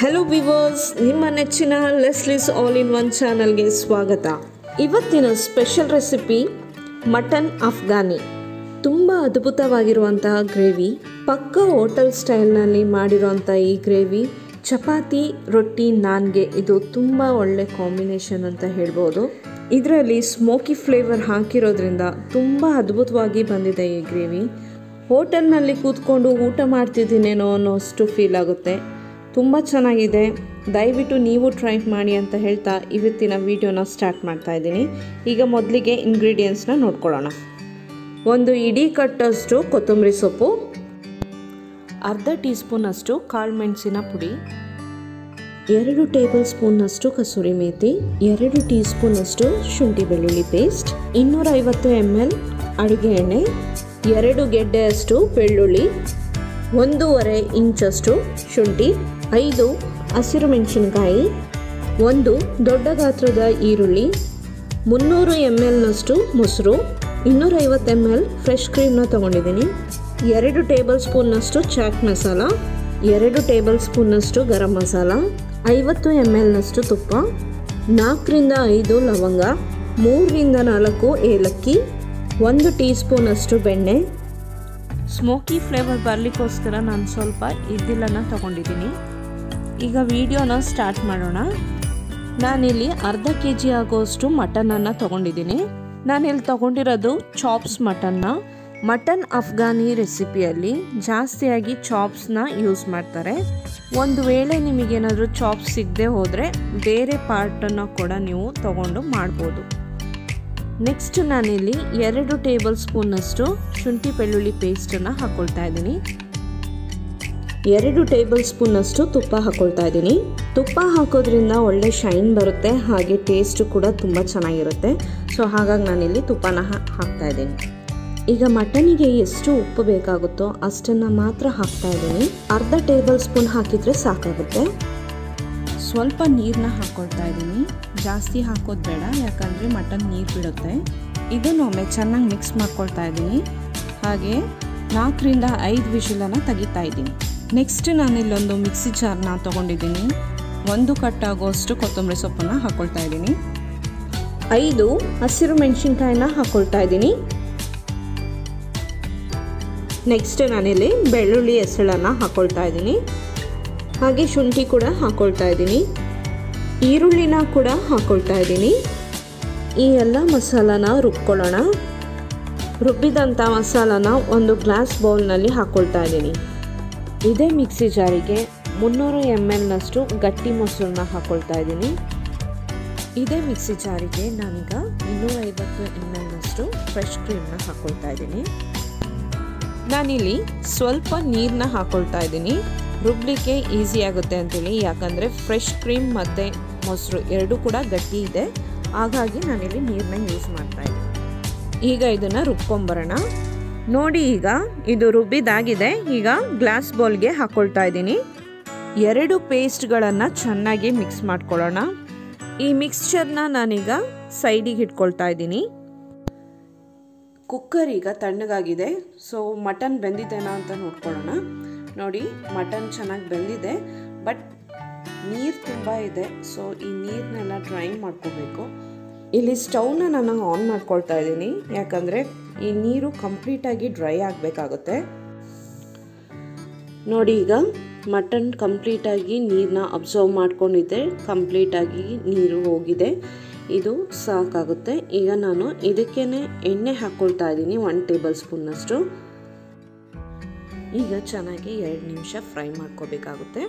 Hello viewers ನಿಮ್ಮ ನೆಚ್ಚಿನ ಲೆಸ್ಲಿಸ್ all in one ಚಾನಲ್ಗೆ ಸ್ವಾಗತ. ಇವತ್ತಿನ ಸ್ಪೆಷಲ್ ರೆಸಿಪಿ ಮಟನ್ ಅಫ್ಘಾನಿ ತುಂಬ ಅದ್ಭುತವಾಗಿರುವಂತಹ ಗ್ರೇವಿ ಪಕ್ಕ ಹೋಟೆಲ್ ಸ್ಟೈಲ್ನಲ್ಲಿ ಮಾಡಿರುವಂಥ ಈ ಗ್ರೇವಿ ಚಪಾತಿ, ರೊಟ್ಟಿ, ನಾನ್ಗೆ, ಇದು ತುಂಬ ಒಳ್ಳೆ ಕಾಂಬಿನೇಷನ್ ಅಂತ ಹೇಳ್ಬೋದು. ಇದರಲ್ಲಿ ಸ್ಮೋಕಿ ಫ್ಲೇವರ್ ಹಾಕಿರೋದ್ರಿಂದ ತುಂಬ ಅದ್ಭುತವಾಗಿ ಬಂದಿದೆ ಈ ಗ್ರೇವಿ ಹೋಟೆಲ್ನಲ್ಲಿ ಕೂತ್ಕೊಂಡು ಊಟ ಮಾಡ್ತಿದ್ದೀನೇನೋ ಅನ್ನೋಷ್ಟು ಫೀಲ್ ಆಗುತ್ತೆ. ತುಂಬ ಚೆನ್ನಾಗಿದೆ. ದಯವಿಟ್ಟು ನೀವು ಟ್ರೈ ಮಾಡಿ ಅಂತ ಹೇಳ್ತಾ ಇವತ್ತಿನ ವಿಡಿಯೋನ ಸ್ಟಾರ್ಟ್ ಮಾಡ್ತಾ ಇದ್ದೀನಿ. ಈಗ ಮೊದಲಿಗೆ ಇಂಗ್ರೀಡಿಯೆಂಟ್ಸ್ನ ನೋಡ್ಕೊಳ್ಳೋಣ. ಒಂದು ಇಡೀ ಕಟ್ಟಷ್ಟು ಕೊತ್ತಂಬರಿ ಸೊಪ್ಪು, ಅರ್ಧ ಟೀ ಸ್ಪೂನಷ್ಟು ಕಾಳು ಮೆಣಸಿನ ಪುಡಿ, ಎರಡು ಟೇಬಲ್ ಸ್ಪೂನ್ನಷ್ಟು ಕಸೂರಿ ಮೇಥಿ ಎರಡು ಟೀ ಸ್ಪೂನಷ್ಟು ಶುಂಠಿ ಬೆಳ್ಳುಳ್ಳಿ ಪೇಸ್ಟ್, ಇನ್ನೂರೈವತ್ತು ಎಂ ಎಲ್ ಅಡುಗೆ ಎಣ್ಣೆ, ಎರಡು ಗೆಡ್ಡೆಯಷ್ಟು ಬೆಳ್ಳುಳ್ಳಿ ಒಂದೂವರೆ ಇಂಚಷ್ಟು ಶುಂಠಿ, ಐದು ಹಸಿರು ಮೆಣಸಿನಕಾಯಿ, ಒಂದು ದೊಡ್ಡ ಗಾತ್ರದ ಈರುಳ್ಳಿ, ಮುನ್ನೂರು ಎಂ ಎಲ್ನಷ್ಟು ಮೊಸರು, ಇನ್ನೂರೈವತ್ತು ಎಂ ಎಲ್ ಫ್ರೆಶ್ ಕ್ರೀಮ್ನ ತೊಗೊಂಡಿದ್ದೀನಿ. ಎರಡು ಟೇಬಲ್ ಸ್ಪೂನ್ನಷ್ಟು ಚಾಟ್ ಮಸಾಲ, ಎರಡು ಟೇಬಲ್ ಸ್ಪೂನ್ನಷ್ಟು ಗರಂ ಮಸಾಲ, ಐವತ್ತು ಎಂ ಎಲ್ನಷ್ಟು ತುಪ್ಪ, ನಾಲ್ಕರಿಂದ ಐದು ಲವಂಗ, ಮೂರರಿಂದ ನಾಲ್ಕು ಏಲಕ್ಕಿ, ಒಂದು ಟೀ ಸ್ಪೂನಷ್ಟು ಬೆಣ್ಣೆ ಸ್ಮೋಕಿ ಫ್ಲೇವರ್ ಬರಲಿಕ್ಕೋಸ್ಕರ ನಾನು ಸ್ವಲ್ಪ ಇದ್ದಿಲ್ಲನ್ನು ತಗೊಂಡಿದ್ದೀನಿ. ಈಗ ವಿಡಿಯೋನ ಸ್ಟಾರ್ಟ್ ಮಾಡೋಣ. ನಾನಿಲ್ಲಿ ಅರ್ಧ ಕೆ ಜಿ ಆಗೋಷ್ಟು ಮಟನನ್ನು ತೊಗೊಂಡಿದ್ದೀನಿ. ನಾನಿಲ್ಲಿ ತಗೊಂಡಿರೋದು ಚಾಪ್ಸ್ ಮಟನ್ನ. ಮಟನ್ ಅಫ್ಘಾನಿ ರೆಸಿಪಿಯಲ್ಲಿ ಜಾಸ್ತಿಯಾಗಿ ಚಾಪ್ಸ್ನ ಯೂಸ್ ಮಾಡ್ತಾರೆ. ಒಂದು ವೇಳೆ ನಿಮಗೇನಾದರೂ ಚಾಪ್ಸ್ ಸಿಗದೆ ಹೋದರೆ ಬೇರೆ ಪಾರ್ಟನ್ನು ಕೂಡ ನೀವು ತಗೊಂಡು ಮಾಡ್ಬೋದು. ನೆಕ್ಸ್ಟ್ ನಾನಿಲ್ಲಿ ಎರಡು ಟೇಬಲ್ ಸ್ಪೂನಷ್ಟು ಶುಂಠಿ ಬೆಳ್ಳುಳ್ಳಿ ಪೇಸ್ಟನ್ನು ಹಾಕ್ಕೊಳ್ತಾ ಇದ್ದೀನಿ. ಎರಡು ಟೇಬಲ್ ಸ್ಪೂನಷ್ಟು ತುಪ್ಪ ಹಾಕ್ಕೊಳ್ತಾ ಇದ್ದೀನಿ. ತುಪ್ಪ ಹಾಕೋದ್ರಿಂದ ಒಳ್ಳೆ ಶೈನ್ ಬರುತ್ತೆ, ಹಾಗೆ ಟೇಸ್ಟು ಕೂಡ ತುಂಬ ಚೆನ್ನಾಗಿರುತ್ತೆ. ಸೊ ಹಾಗಾಗಿ ನಾನಿಲ್ಲಿ ತುಪ್ಪನ ಹಾಕ್ತಾ ಇದ್ದೀನಿ. ಈಗ ಮಟನಿಗೆ ಎಷ್ಟು ಉಪ್ಪು ಬೇಕಾಗುತ್ತೋ ಅಷ್ಟನ್ನು ಮಾತ್ರ ಹಾಕ್ತಾ ಇದ್ದೀನಿ. ಅರ್ಧ ಟೇಬಲ್ ಸ್ಪೂನ್ ಹಾಕಿದರೆ ಸಾಕಾಗುತ್ತೆ. ಸ್ವಲ್ಪ ನೀರನ್ನ ಹಾಕ್ಕೊಳ್ತಾ ಇದ್ದೀನಿ. ಜಾಸ್ತಿ ಹಾಕೋದು ಬೇಡ, ಯಾಕಂದರೆ ಮಟನ್ ನೀರು ಬಿಡುತ್ತೆ. ಇದನ್ನು ಒಮ್ಮೆ ಚೆನ್ನಾಗಿ ಮಿಕ್ಸ್ ಮಾಡ್ಕೊಳ್ತಾ ಇದ್ದೀನಿ. ಹಾಗೆ ನಾಲ್ಕರಿಂದ ಐದು ವಿಷಲನ್ನು ತೆಗಿತಾ ಇದ್ದೀನಿ. ನೆಕ್ಸ್ಟ್ ನಾನು ಇಲ್ಲೊಂದು ಮಿಕ್ಸಿ ಜಾರ್ನ ತೊಗೊಂಡಿದ್ದೀನಿ. ಒಂದು ಕಟ್ಟಾಗೋಷ್ಟು ಕೊತ್ತಂಬರಿ ಸೊಪ್ಪನ್ನು ಹಾಕ್ಕೊಳ್ತಾ ಇದ್ದೀನಿ. ಐದು ಹಸಿರು ಮೆಣಸಿನ್ಕಾಯಿನ ಹಾಕ್ಕೊಳ್ತಾ ಇದ್ದೀನಿ. ನೆಕ್ಸ್ಟ್ ನಾನಿಲ್ಲಿ ಬೆಳ್ಳುಳ್ಳಿ ಹೆಸಳನ್ನು ಹಾಕ್ಕೊಳ್ತಾ ಇದ್ದೀನಿ. ಹಾಗೆ ಶುಂಠಿ ಕೂಡ ಹಾಕ್ಕೊಳ್ತಾ ಇದ್ದೀನಿ. ಈರುಳ್ಳಿನ ಕೂಡ ಹಾಕ್ಕೊಳ್ತಾ ಇದ್ದೀನಿ. ಈ ಎಲ್ಲ ಮಸಾಲಾನ ರುಬ್ಕೊಳ್ಳೋಣ. ರುಬ್ಬಿದಂಥ ಮಸಾಲಾನ ಒಂದು ಗ್ಲಾಸ್ ಬೌಲ್ನಲ್ಲಿ ಹಾಕ್ಕೊಳ್ತಾ ಇದ್ದೀನಿ. ಇದೇ ಮಿಕ್ಸಿ ಜಾರಿಗೆ ಮುನ್ನೂರು ಎಂ ಎಲ್ನಷ್ಟು ಗಟ್ಟಿ ಮೊಸರನ್ನ ಹಾಕ್ಕೊಳ್ತಾ ಇದ್ದೀನಿ. ಇದೇ ಮಿಕ್ಸಿ ಜಾರಿಗೆ ನಾನೀಗ ಇನ್ನೂರೈವತ್ತು ಎಂ ಎಲ್ನಷ್ಟು ಫ್ರೆಶ್ ಕ್ರೀಮ್ನ ಹಾಕ್ಕೊಳ್ತಾ ಇದ್ದೀನಿ. ನಾನಿಲ್ಲಿ ಸ್ವಲ್ಪ ನೀರನ್ನ ಹಾಕ್ಕೊಳ್ತಾ ಇದ್ದೀನಿ. ರುಬ್ಲಿಕ್ಕೆ ಈಸಿ ಆಗುತ್ತೆ ಅಂತೇಳಿ, ಯಾಕಂದರೆ ಫ್ರೆಶ್ ಕ್ರೀಮ್ ಮತ್ತು ಮೊಸರು ಎರಡೂ ಕೂಡ ಗಟ್ಟಿ ಇದೆ. ಹಾಗಾಗಿ ನಾನಿಲ್ಲಿ ನೀರನ್ನ ಯೂಸ್ ಮಾಡ್ತಾ ಇದ್ದೆ ಈಗ ಇದನ್ನು ರುಬ್ಕೊಂಬರೋಣ. ನೋಡಿ ಈಗ ಇದು ರುಬ್ಬಿದಾಗಿದೆ. ಈಗ ಗ್ಲಾಸ್ ಬೌಲ್ಗೆ ಹಾಕ್ಕೊಳ್ತಾ ಇದ್ದೀನಿ. ಎರಡು ಪೇಸ್ಟ್ಗಳನ್ನು ಚೆನ್ನಾಗಿ ಮಿಕ್ಸ್ ಮಾಡ್ಕೊಳ್ಳೋಣ. ಈ ಮಿಕ್ಸ್ಚರ್ನ ನಾನೀಗ ಸೈಡಿಗೆ ಇಟ್ಕೊಳ್ತಾ ಇದ್ದೀನಿ. ಕುಕ್ಕರ್ ಈಗ ತಣ್ಣಗಾಗಿದೆ. ಸೊ ಮಟನ್ ಬೆಂದಿದ್ದೇನಾ ಅಂತ ನೋಡ್ಕೊಳ್ಳೋಣ. ನೋಡಿ, ಮಟನ್ ಚೆನ್ನಾಗಿ ಬೆಂದಿದೆ, ಬಟ್ ನೀರು ತುಂಬ ಇದೆ, ಸೊ ಈ ನೀರನ್ನೆಲ್ಲ ಡ್ರೈ ಮಾಡ್ಕೋಬೇಕು. ಇಲ್ಲಿ ಸ್ಟವ್ನ ನಾನು ಆನ್ ಮಾಡ್ಕೊಳ್ತಾ ಇದ್ದೀನಿ, ಯಾಕಂದರೆ ಈ ನೀರು ಕಂಪ್ಲೀಟಾಗಿ ಡ್ರೈ ಆಗಬೇಕಾಗುತ್ತೆ. ನೋಡಿ, ಈಗ ಮಟನ್ ಕಂಪ್ಲೀಟಾಗಿ ನೀರನ್ನ ಅಬ್ಸರ್ವ್ ಮಾಡ್ಕೊಂಡಿದ್ದೆ, ಕಂಪ್ಲೀಟಾಗಿ ನೀರು ಹೋಗಿದೆ, ಇದು ಸಾಕಾಗುತ್ತೆ. ಈಗ ನಾನು ಇದಕ್ಕೇ ಎಣ್ಣೆ ಹಾಕ್ಕೊಳ್ತಾ ಇದ್ದೀನಿ, ಒನ್ ಟೇಬಲ್ ಸ್ಪೂನ್ನಷ್ಟು. ಈಗ ಚೆನ್ನಾಗಿ ಎರಡು ನಿಮಿಷ ಫ್ರೈ ಮಾಡ್ಕೋಬೇಕಾಗುತ್ತೆ.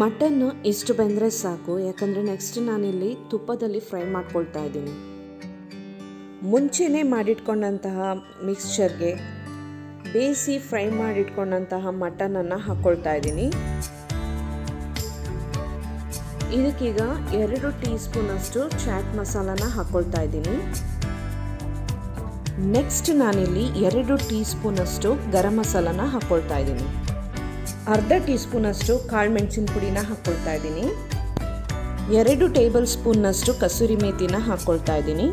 ಮಟನ್ ಇಷ್ಟು ಬಂದರೆ ಸಾಕು, ಯಾಕಂದರೆ ನೆಕ್ಸ್ಟ್ ನಾನಿಲ್ಲಿ ತುಪ್ಪದಲ್ಲಿ ಫ್ರೈ ಮಾಡ್ಕೊಳ್ತಾ ಇದ್ದೀನಿ. ಮುಂಚೆನೇ ಮಾಡಿಟ್ಕೊಂಡಂತಹ ಮಿಕ್ಸ್ಚರ್ಗೆ ಬೇಯಿಸಿ ಫ್ರೈ ಮಾಡಿಟ್ಕೊಂಡಂತಹ ಮಟನನ್ನು ಹಾಕ್ಕೊಳ್ತಾ ಇದ್ದೀನಿ. ಇದಕ್ಕೀಗ ಎರಡು ಟೀ ಸ್ಪೂನಷ್ಟು ಚಾಟ್ ಮಸಾಲಾನ ಹಾಕ್ಕೊಳ್ತಾ ಇದ್ದೀನಿ. ನೆಕ್ಸ್ಟ್ ನಾನಿಲ್ಲಿ ಎರಡು ಟೀ ಸ್ಪೂನಷ್ಟು ಗರಂ ಮಸಾಲನ ಹಾಕ್ಕೊಳ್ತಾ ಇದ್ದೀನಿ. ಅರ್ಧ ಟೀ ಸ್ಪೂನಷ್ಟು ಕಾಳು ಮೆಣಸಿನ ಪುಡಿನ ಹಾಕ್ಕೊಳ್ತಾ ಇದ್ದೀನಿ. ಎರಡು ಟೇಬಲ್ ಸ್ಪೂನ್ನಷ್ಟು ಕಸೂರಿ ಮೇಥಿನ ಹಾಕ್ಕೊಳ್ತಾ ಇದ್ದೀನಿ.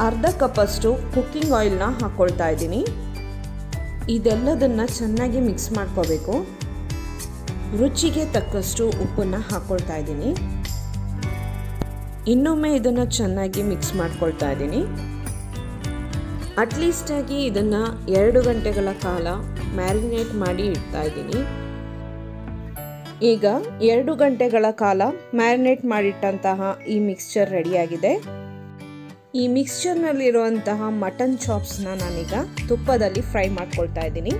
ಅರ್ಧ ಕಪ್ಪಷ್ಟು ಕುಕ್ಕಿಂಗ್ ಆಯಿಲ್ನ ಹಾಕ್ಕೊಳ್ತಾ ಇದ್ದೀನಿ. ಇದೆಲ್ಲದನ್ನು ಚೆನ್ನಾಗಿ ಮಿಕ್ಸ್ ಮಾಡ್ಕೋಬೇಕು. ರುಚಿಗೆ ತಕ್ಕಷ್ಟು ಉಪ್ಪನ್ನು ಹಾಕ್ಕೊಳ್ತಾ ಇದ್ದೀನಿ. ಇನ್ನೊಮ್ಮೆ ಇದನ್ನು ಚೆನ್ನಾಗಿ ಮಿಕ್ಸ್ ಮಾಡ್ಕೊಳ್ತಾ ಇದ್ದೀನಿ. ಅಟ್ಲೀಸ್ಟಾಗಿ ಇದನ್ನು ಎರಡು ಗಂಟೆಗಳ ಕಾಲ ಮ್ಯಾರಿನೇಟ್ ಮಾಡಿ ಇಡ್ತಾ ಇದ್ದೀನಿ. ಈಗ ಎರಡು ಗಂಟೆಗಳ ಕಾಲ ಮ್ಯಾರಿನೇಟ್ ಮಾಡಿಟ್ಟಂತಹ ಈ ಮಿಕ್ಸ್ಚರ್ ರೆಡಿಯಾಗಿದೆ ಈ ಮಿಕ್ಸ್ಚರ್ನಲ್ಲಿರುವಂತಹ ಮಟನ್ ಚಾಪ್ಸ್ನ ನಾನೀಗ ತುಪ್ಪದಲ್ಲಿ ಫ್ರೈ ಮಾಡ್ಕೊಳ್ತಾ ಇದ್ದೀನಿ.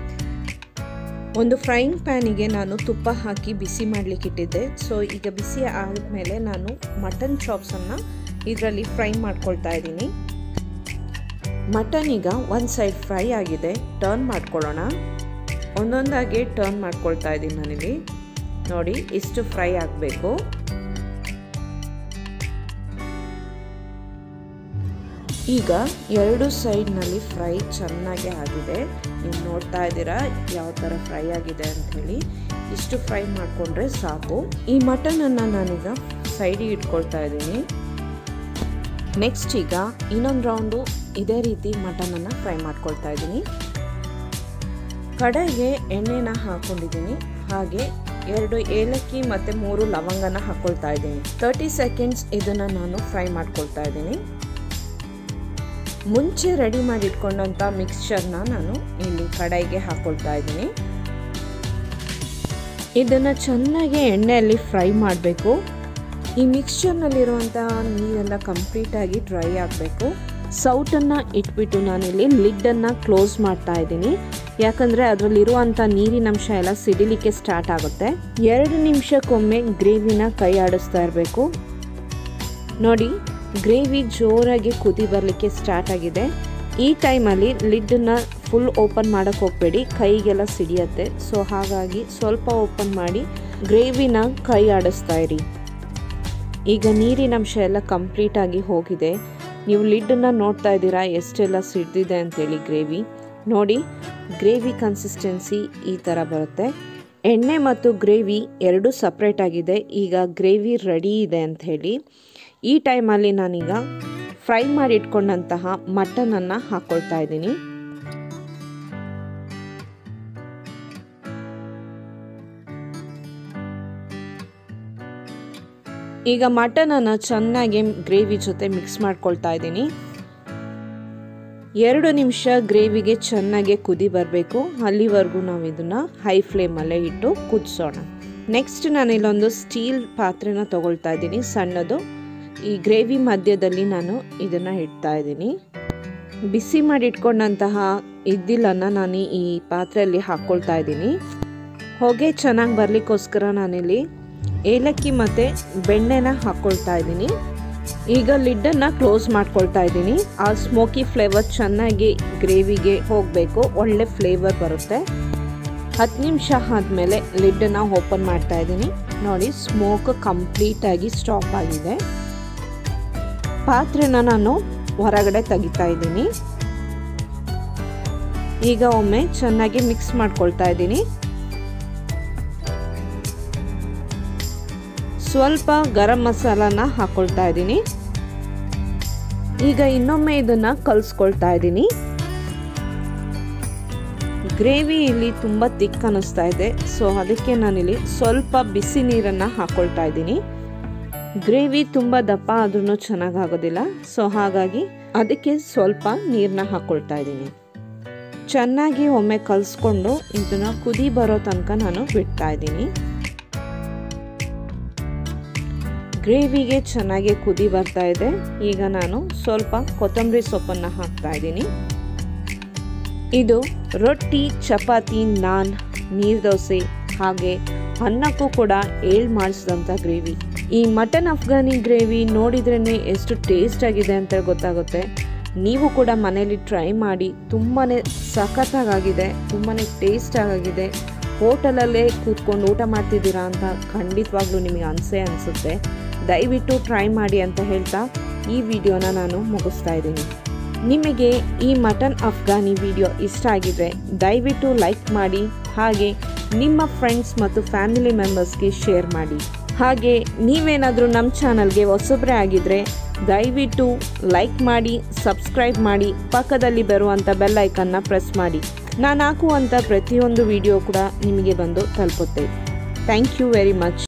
ಒಂದು ಫ್ರೈಯಿಂಗ್ ಪ್ಯಾನಿಗೆ ನಾನು ತುಪ್ಪ ಹಾಕಿ ಬಿಸಿ ಮಾಡಲಿಕ್ಕೆ ಇಟ್ಟಿದ್ದೆ. ಸೊ ಈಗ ಬಿಸಿ ಆದಮೇಲೆ ನಾನು ಮಟನ್ ಚಾಪ್ಸನ್ನು ಇದರಲ್ಲಿ ಫ್ರೈ ಮಾಡ್ಕೊಳ್ತಾ ಇದ್ದೀನಿ. ಮಟನ್ ಈಗ ಒಂದು ಸೈಡ್ ಫ್ರೈ ಆಗಿದೆ. ಟರ್ನ್ ಮಾಡ್ಕೊಳ್ಳೋಣ. ಒಂದೊಂದಾಗಿ ಟರ್ನ್ ಮಾಡ್ಕೊಳ್ತಾ ಇದ್ದೀನಿ ನನಗೆ ನೋಡಿ, ಇಷ್ಟು ಫ್ರೈ ಆಗಬೇಕು. ಈಗ ಎರಡು ಸೈಡ್ನಲ್ಲಿ ಫ್ರೈ ಚೆನ್ನಾಗಿ ಆಗಿದೆ. ನೀವು ನೋಡ್ತಾ ಇದ್ದೀರಾ ಯಾವ ಥರ ಫ್ರೈ ಆಗಿದೆ ಅಂಥೇಳಿ ಇಷ್ಟು ಫ್ರೈ ಮಾಡಿಕೊಂಡ್ರೆ ಸಾಕು. ಈ ಮಟನನ್ನು ನಾನೀಗ ಸೈಡಿಗೆ ಇಟ್ಕೊಳ್ತಾ ಇದ್ದೀನಿ. ನೆಕ್ಸ್ಟ್ ಈಗ ಇನ್ನೊಂದು ರೌಂಡು ಇದೇ ರೀತಿ ಮಟನನ್ನು ಫ್ರೈ ಮಾಡ್ಕೊಳ್ತಾ ಇದ್ದೀನಿ. ಕಡೆಗೆ ಎಣ್ಣೆನ ಹಾಕ್ಕೊಂಡಿದ್ದೀನಿ ಹಾಗೆ ಎರಡು ಏಲಕ್ಕಿ ಮತ್ತು ಮೂರು ಲವಂಗನ ಹಾಕ್ಕೊಳ್ತಾ ಇದ್ದೀನಿ. ತರ್ಟಿ ಸೆಕೆಂಡ್ಸ್ ಇದನ್ನು ನಾನು ಫ್ರೈ ಮಾಡ್ಕೊಳ್ತಾ ಇದ್ದೀನಿ. ಮುಂಚೆ ರೆಡಿ ಮಾಡಿಟ್ಕೊಂಡಂಥ ಮಿಕ್ಸ್ಚರ್ನ ನಾನು ಇಲ್ಲಿ ಕಡಾಯಿಗೆ ಹಾಕ್ಕೊಳ್ತಾ ಇದ್ದೀನಿ. ಇದನ್ನು ಚೆನ್ನಾಗಿ ಎಣ್ಣೆಯಲ್ಲಿ ಫ್ರೈ ಮಾಡಬೇಕು. ಈ ಮಿಕ್ಸ್ಚರ್ನಲ್ಲಿರುವಂತಹ ನೀರೆಲ್ಲ ಕಂಪ್ಲೀಟಾಗಿ ಡ್ರೈ ಆಗಬೇಕು. ಸೌಟನ್ನು ಇಟ್ಬಿಟ್ಟು ನಾನಿಲ್ಲಿ ಲಿಡ್ಡನ್ನು ಕ್ಲೋಸ್ ಮಾಡ್ತಾ ಇದ್ದೀನಿ. ಯಾಕಂದರೆ ಅದರಲ್ಲಿರುವಂಥ ನೀರಿನಂಶ ಎಲ್ಲ ಸಿಡಿಲಿಕ್ಕೆ ಸ್ಟಾರ್ಟ್ ಆಗುತ್ತೆ. ಎರಡು ನಿಮಿಷಕ್ಕೊಮ್ಮೆ ಗ್ರೇವಿನ ಕೈ ಆಡಿಸ್ತಾ ಇರಬೇಕು. ನೋಡಿ, ಗ್ರೇವಿ ಜೋರಾಗಿ ಕುದಿ ಬರಲಿಕ್ಕೆ ಸ್ಟಾರ್ಟ್ ಆಗಿದೆ. ಈ ಟೈಮಲ್ಲಿ ಲಿಡ್ಡನ್ನು ಫುಲ್ ಓಪನ್ ಮಾಡೋಕ್ಕೆ ಹೋಗಬೇಡಿ. ಕೈಗೆಲ್ಲ ಸಿಡಿಯತ್ತೆ. ಸೊ ಹಾಗಾಗಿ ಸ್ವಲ್ಪ ಓಪನ್ ಮಾಡಿ ಗ್ರೇವಿನ ಕೈ ಆಡಿಸ್ತಾ ಇರಿ. ಈಗ ನೀರಿನಂಶ ಎಲ್ಲ ಕಂಪ್ಲೀಟಾಗಿ ಹೋಗಿದೆ. ನೀವು ಲಿಡ್ಡನ್ನು ನೋಡ್ತಾ ಇದ್ದೀರಾ? ಎಷ್ಟೆಲ್ಲ ಸಿಡ್ದಿದೆ ಅಂತೇಳಿ ಗ್ರೇವಿ. ನೋಡಿ, ಗ್ರೇವಿ ಕನ್ಸಿಸ್ಟೆನ್ಸಿ ಈ ಥರ ಬರುತ್ತೆ. ಎಣ್ಣೆ ಮತ್ತು ಗ್ರೇವಿ ಎರಡೂ ಸಪ್ರೇಟ್ ಆಗಿದೆ. ಈಗ ಗ್ರೇವಿ ರೆಡಿ ಇದೆ ಅಂತ ಹೇಳಿ, ಈ ಟೈಮಲ್ಲಿ ನಾನೀಗ ಫ್ರೈ ಮಾಡಿ ಇಟ್ಕೊಂಡಂತಹ ಮಟನನ್ನು ಹಾಕ್ಕೊಳ್ತಾ ಇದ್ದೀನಿ. ಈಗ ಮಟನನ್ನು ಚೆನ್ನಾಗಿ ಗ್ರೇವಿ ಜೊತೆ ಮಿಕ್ಸ್ ಮಾಡ್ಕೊಳ್ತಾ ಇದ್ದೀನಿ. ಎರಡು ನಿಮಿಷ ಗ್ರೇವಿಗೆ ಚೆನ್ನಾಗಿ ಕುದಿ ಬರಬೇಕು. ಅಲ್ಲಿವರೆಗೂ ನಾವು ಇದನ್ನು ಹೈ ಫ್ಲೇಮಲ್ಲೇ ಇಟ್ಟು ಕುದಿಸೋಣ. ನೆಕ್ಸ್ಟ್ ನಾನು ಇಲ್ಲೊಂದು ಸ್ಟೀಲ್ ಪಾತ್ರೆನ ತಗೊಳ್ತಾ ಇದ್ದೀನಿ, ಸಣ್ಣದು. ಈ ಗ್ರೇವಿ ಮಧ್ಯದಲ್ಲಿ ನಾನು ಇದನ್ನು ಇಡ್ತಾ ಇದ್ದೀನಿ. ಬಿಸಿ ಮಾಡಿ ಇಟ್ಕೊಂಡಂತಹ ಇದ್ದಿಲನ್ನು ನಾನು ಈ ಪಾತ್ರೆಯಲ್ಲಿ ಹಾಕ್ಕೊಳ್ತಾ ಇದ್ದೀನಿ. ಹೊಗೆ ಚೆನ್ನಾಗಿ ಬರಲಿಕ್ಕೋಸ್ಕರ ನಾನಿಲ್ಲಿ ಏಲಕ್ಕಿ ಮತ್ತು ಬೆಣ್ಣೆನ ಹಾಕ್ಕೊಳ್ತಾ ಇದ್ದೀನಿ. ಈಗ ಲಿಡ್ಡನ್ನು ಕ್ಲೋಸ್ ಮಾಡ್ಕೊಳ್ತಾ ಇದ್ದೀನಿ. ಆ ಸ್ಮೋಕಿ ಫ್ಲೇವರ್ ಚೆನ್ನಾಗಿ ಗ್ರೇವಿಗೆ ಹೋಗಬೇಕು. ಒಳ್ಳೆ ಫ್ಲೇವರ್ ಬರುತ್ತೆ. ಹತ್ತು ನಿಮಿಷ ಆದಮೇಲೆ ಲಿಡ್ಡನ್ನು ಓಪನ್ ಮಾಡ್ತಾ ಇದ್ದೀನಿ. ನೋಡಿ, ಸ್ಮೋಕ್ ಕಂಪ್ಲೀಟಾಗಿ ಸ್ಟಾಪ್ ಆಗಿದೆ. ಪಾತ್ರೆನ ನಾನು ಹೊರಗಡೆ ತೆಗಿತಾ ಇದ್ದೀನಿ. ಈಗ ಒಮ್ಮೆ ಚೆನ್ನಾಗಿ ಮಿಕ್ಸ್ ಮಾಡ್ಕೊಳ್ತಾ ಇದ್ದೀನಿ. ಸ್ವಲ್ಪ ಗರಂ ಮಸಾಲಾನ ಹಾಕೊಳ್ತಾ ಇದ್ದೀನಿ. ಈಗ ಇನ್ನೊಮ್ಮೆ ಇದನ್ನ ಕಲಿಸ್ಕೊಳ್ತಾ ಇದ್ದೀನಿ. ಗ್ರೇವಿ ಇಲ್ಲಿ ತುಂಬ ತಿಕ್ ಅನ್ನಿಸ್ತಾ ಇದೆ. ಸೊ ಅದಕ್ಕೆ ನಾನಿಲ್ಲಿ ಸ್ವಲ್ಪ ಬಿಸಿ ನೀರನ್ನು ಹಾಕ್ಕೊಳ್ತಾ ಇದ್ದೀನಿ. ಗ್ರೇವಿ ತುಂಬ ದಪ್ಪ ಆದ್ರೂ ಚೆನ್ನಾಗಾಗೋದಿಲ್ಲ. ಸೊ ಹಾಗಾಗಿ ಅದಕ್ಕೆ ಸ್ವಲ್ಪ ನೀರನ್ನ ಹಾಕ್ಕೊಳ್ತಾ ಇದ್ದೀನಿ. ಚೆನ್ನಾಗಿ ಒಮ್ಮೆ ಕಲಿಸ್ಕೊಂಡು ಇದನ್ನು ಕುದಿ ಬರೋ ತನಕ ನಾನು ಬಿಡ್ತಾ ಇದ್ದೀನಿ. ಗ್ರೇವಿಗೆ ಚೆನ್ನಾಗಿ ಕುದಿ ಬರ್ತಾ ಇದೆ. ಈಗ ನಾನು ಸ್ವಲ್ಪ ಕೊತ್ತಂಬರಿ ಸೊಪ್ಪನ್ನು ಹಾಕ್ತಾ ಇದ್ದೀನಿ. ಇದು ರೊಟ್ಟಿ, ಚಪಾತಿ, ನಾನ್, ನೀರು ದೋಸೆ ಹಾಗೆ ಅನ್ನಕ್ಕೂ ಕೂಡ ಏಳ್ ಮಾಡಿಸಿದಂಥ ಗ್ರೇವಿ. ಈ ಮಟನ್ ಅಫ್ಘಾನಿ ಗ್ರೇವಿ ನೋಡಿದ್ರೇ ಎಷ್ಟು ಟೇಸ್ಟ್ ಆಗಿದೆ ಅಂತ ಗೊತ್ತಾಗುತ್ತೆ. ನೀವು ಕೂಡ ಮನೇಲಿ ಟ್ರೈ ಮಾಡಿ. ತುಂಬಾ ಸಖತ್ತಾಗಿದೆ ತುಂಬಾ ಟೇಸ್ಟ್ ಆಗಿದೆ ಹೋಟೆಲಲ್ಲೇ ಕೂತ್ಕೊಂಡು ಊಟ ಮಾಡ್ತಿದ್ದೀರಾ ಅಂತ ಖಂಡಿತವಾಗ್ಲೂ ನಿಮಗೆ ಅನಿಸೇ ಅನಿಸುತ್ತೆ. ದಯವಿಟ್ಟು ಟ್ರೈ ಮಾಡಿ ಅಂತ ಹೇಳ್ತಾ ಈ ವಿಡಿಯೋನ ನಾನು ಮುಗಿಸ್ತಾ ಇದ್ದೀನಿ. ನಿಮಗೆ ಈ ಮಟನ್ ಅಫ್ಘಾನಿ ವಿಡಿಯೋ ಇಷ್ಟ ಆಗಿದ್ರೆ ದಯವಿಟ್ಟು ಲೈಕ್ ಮಾಡಿ, ಹಾಗೆ ನಿಮ್ಮ ಫ್ರೆಂಡ್ಸ್ ಮತ್ತು ಫ್ಯಾಮಿಲಿ ಮೆಂಬರ್ಸ್ಗೆ ಶೇರ್ ಮಾಡಿ. ಹಾಗೆ ನೀವೇನಾದರೂ ನಮ್ಮ ಚಾನಲ್ಗೆ ಹೊಸೊಬ್ಬರೇ ಆಗಿದ್ರೆ ದಯವಿಟ್ಟು ಲೈಕ್ ಮಾಡಿ ಸಬ್ಸ್ಕ್ರೈಬ್ ಮಾಡಿ, ಪಕ್ಕದಲ್ಲಿ ಬರುವಂಥ ಬೆಲ್ ಐಕನ್ನ ಪ್ರೆಸ್ ಮಾಡಿ. ನಾನು ಹಾಕುವಂಥ ಪ್ರತಿಯೊಂದು ವಿಡಿಯೋ ಕೂಡ ನಿಮಗೆ ಬಂದು ತಲುಪುತ್ತೆ. Thank you very much